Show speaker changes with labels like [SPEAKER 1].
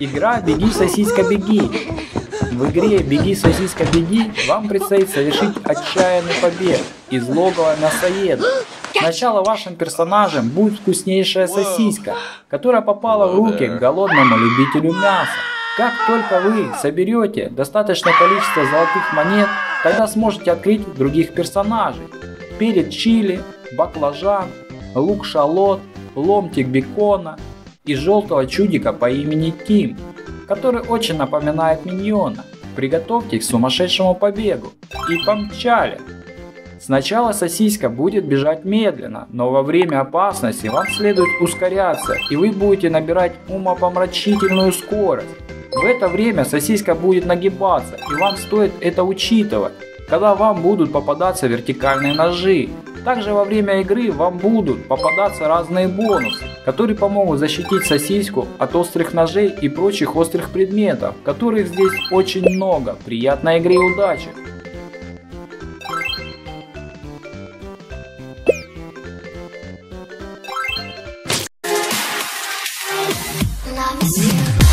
[SPEAKER 1] Игра «Беги, сосиска, беги». В игре «Беги, сосиска, беги» вам предстоит совершить отчаянный побег из логова мясоеда. Сначала вашим персонажем будет вкуснейшая сосиска, которая попала в руки к голодному любителю мяса. Как только вы соберете достаточное количество золотых монет, тогда сможете открыть других персонажей. Перед чили, баклажан, лук-шалот, ломтик бекона и желтого чудика по имени Тим, который очень напоминает миньона. Приготовьтесь к сумасшедшему побегу и помчали! Сначала сосиска будет бежать медленно, но во время опасности вам следует ускоряться, и вы будете набирать умопомрачительную скорость. В это время сосиска будет нагибаться, и вам стоит это учитывать, когда вам будут попадаться вертикальные ножи. Также во время игры вам будут попадаться разные бонусы, которые помогут защитить сосиску от острых ножей и прочих острых предметов, которых здесь очень много. Приятной игры и удачи!
[SPEAKER 2] loves you.